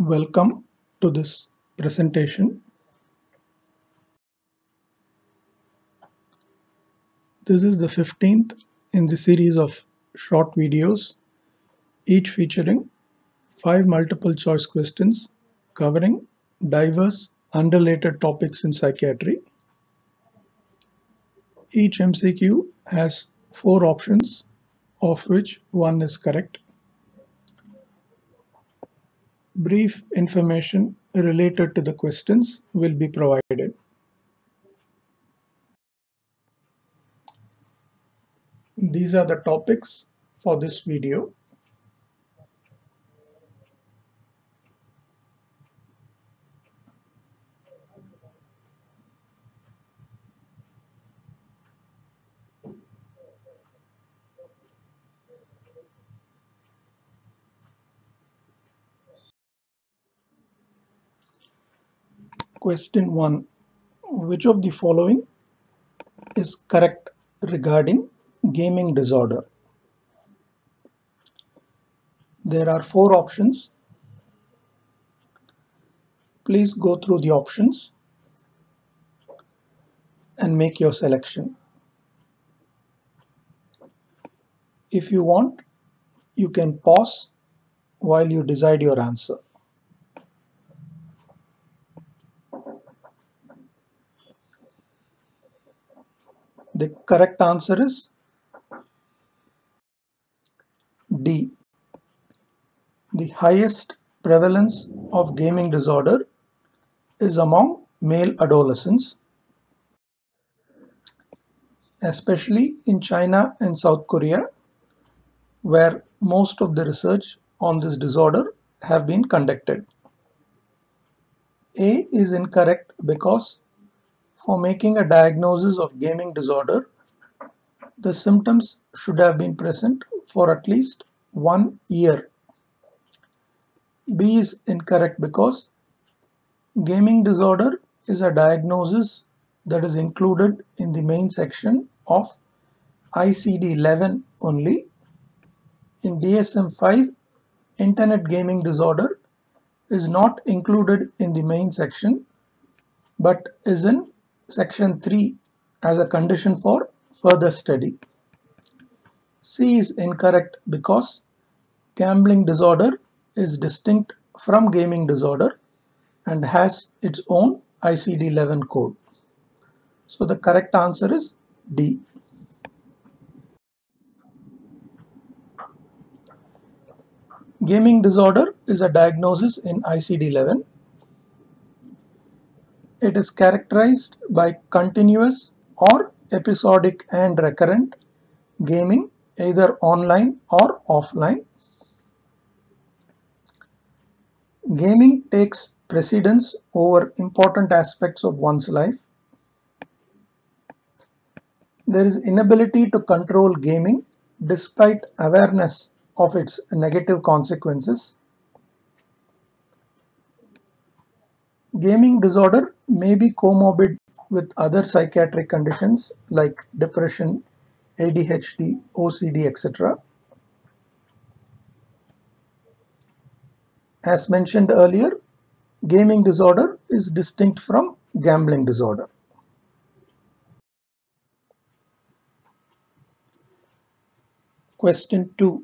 Welcome to this presentation. This is the 15th in the series of short videos, each featuring five multiple choice questions covering diverse unrelated topics in psychiatry. Each MCQ has four options, of which one is correct. Brief information related to the questions will be provided. These are the topics for this video. Question 1. Which of the following is correct regarding gaming disorder? There are four options. Please go through the options and make your selection. If you want, you can pause while you decide your answer. The correct answer is D. The highest prevalence of gaming disorder is among male adolescents, especially in China and South Korea, where most of the research on this disorder have been conducted. A is incorrect because for making a diagnosis of gaming disorder, the symptoms should have been present for at least one year. B is incorrect because gaming disorder is a diagnosis that is included in the main section of ICD-11 only. In DSM-5, internet gaming disorder is not included in the main section but is in section 3 as a condition for further study. C is incorrect because gambling disorder is distinct from gaming disorder and has its own ICD-11 code. So the correct answer is D. Gaming disorder is a diagnosis in ICD-11 it is characterized by continuous or episodic and recurrent gaming either online or offline. Gaming takes precedence over important aspects of one's life. There is inability to control gaming despite awareness of its negative consequences. Gaming disorder may be comorbid with other psychiatric conditions like depression, ADHD, OCD, etc. As mentioned earlier, gaming disorder is distinct from gambling disorder. Question 2.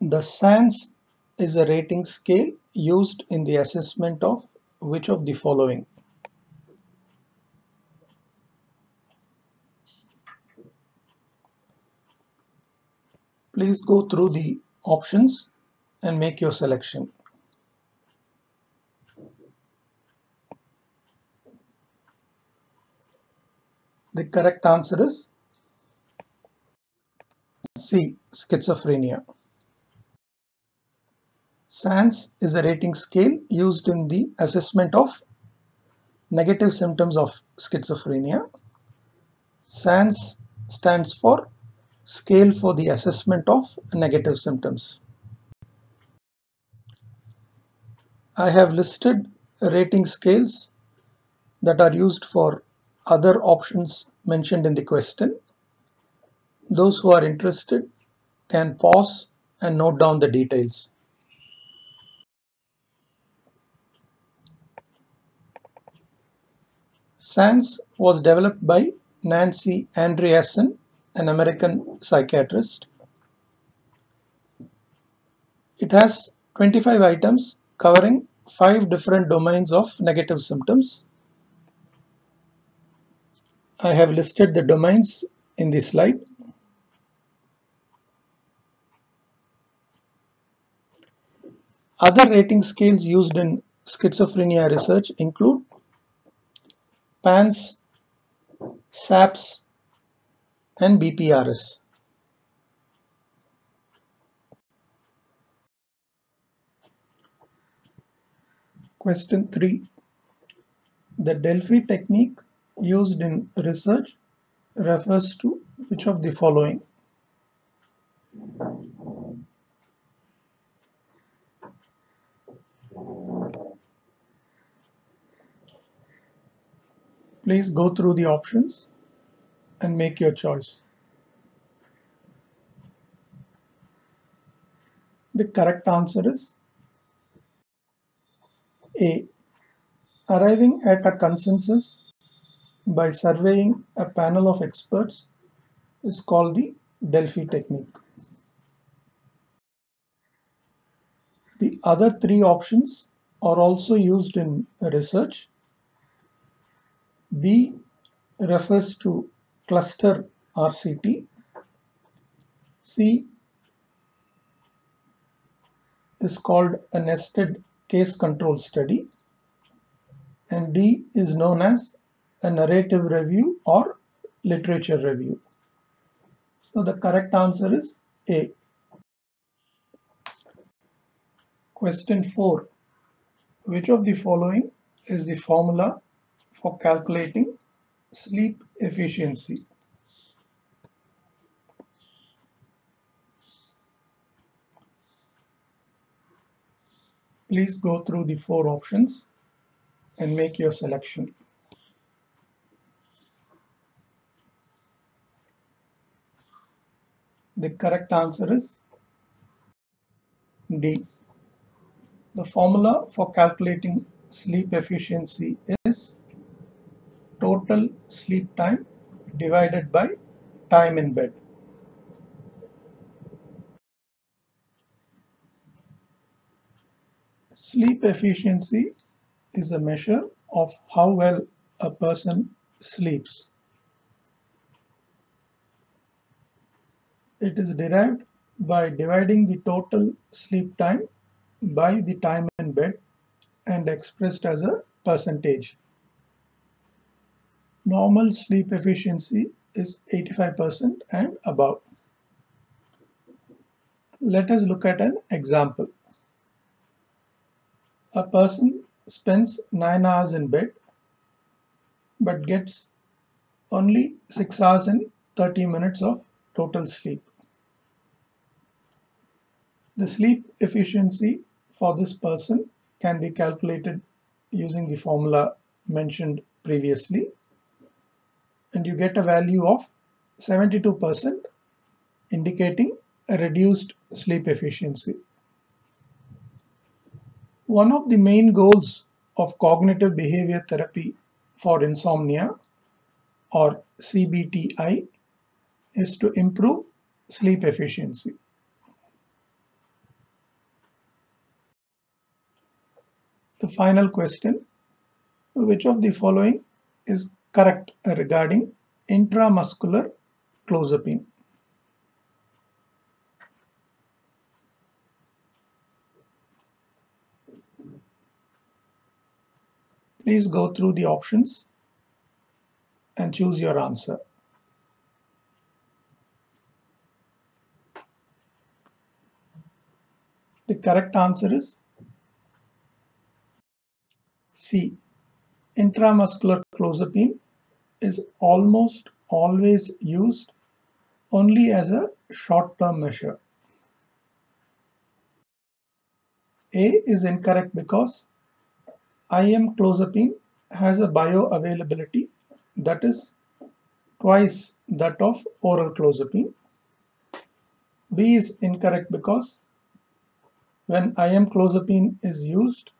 The SANS is a rating scale used in the assessment of which of the following? Please go through the options and make your selection. The correct answer is C. Schizophrenia. SANS is a rating scale used in the assessment of negative symptoms of schizophrenia. SANS stands for scale for the assessment of negative symptoms. I have listed rating scales that are used for other options mentioned in the question. Those who are interested can pause and note down the details. SANS was developed by Nancy Andreasen an American psychiatrist. It has 25 items covering five different domains of negative symptoms. I have listed the domains in this slide. Other rating scales used in schizophrenia research include PANSS, SAPS, and BPRS. Question 3. The Delphi technique used in research refers to which of the following? Please go through the options and make your choice. The correct answer is A. Arriving at a consensus by surveying a panel of experts is called the Delphi technique. The other three options are also used in research B refers to cluster RCT. C is called a nested case control study. And D is known as a narrative review or literature review. So the correct answer is A. Question 4. Which of the following is the formula for calculating sleep efficiency. Please go through the four options and make your selection. The correct answer is D. The formula for calculating sleep efficiency is total sleep time divided by time in bed. Sleep efficiency is a measure of how well a person sleeps. It is derived by dividing the total sleep time by the time in bed and expressed as a percentage normal sleep efficiency is 85% and above. Let us look at an example. A person spends 9 hours in bed but gets only 6 hours and 30 minutes of total sleep. The sleep efficiency for this person can be calculated using the formula mentioned previously and you get a value of 72% indicating a reduced sleep efficiency. One of the main goals of cognitive behavior therapy for insomnia or CBTI is to improve sleep efficiency. The final question, which of the following is correct regarding intramuscular clozapine. Please go through the options and choose your answer. The correct answer is C intramuscular clozapine is almost always used only as a short-term measure. A is incorrect because IM clozapine has a bioavailability that is twice that of oral clozapine. B is incorrect because when IM clozapine is used,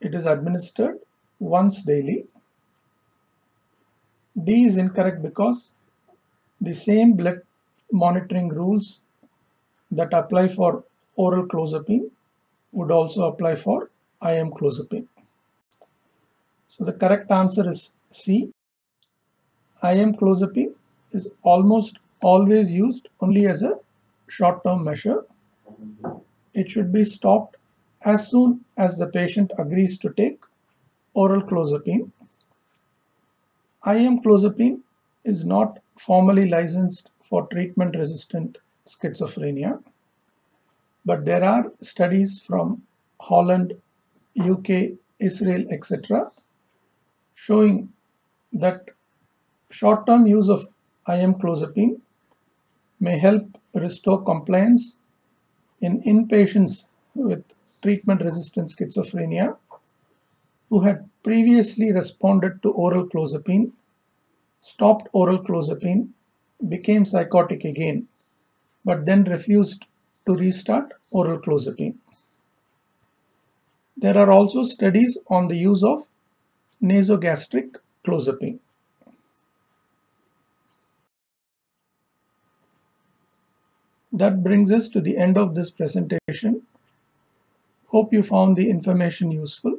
it is administered once daily D is incorrect because the same blood monitoring rules that apply for oral clozapine would also apply for IM clozapine. So the correct answer is C. IM clozapine is almost always used only as a short-term measure. It should be stopped as soon as the patient agrees to take oral clozapine. IM clozapine is not formally licensed for treatment-resistant schizophrenia, but there are studies from Holland, UK, Israel, etc. showing that short-term use of IM clozapine may help restore compliance in inpatients with treatment-resistant schizophrenia who had previously responded to oral clozapine, stopped oral clozapine, became psychotic again, but then refused to restart oral clozapine. There are also studies on the use of nasogastric clozapine. That brings us to the end of this presentation. Hope you found the information useful.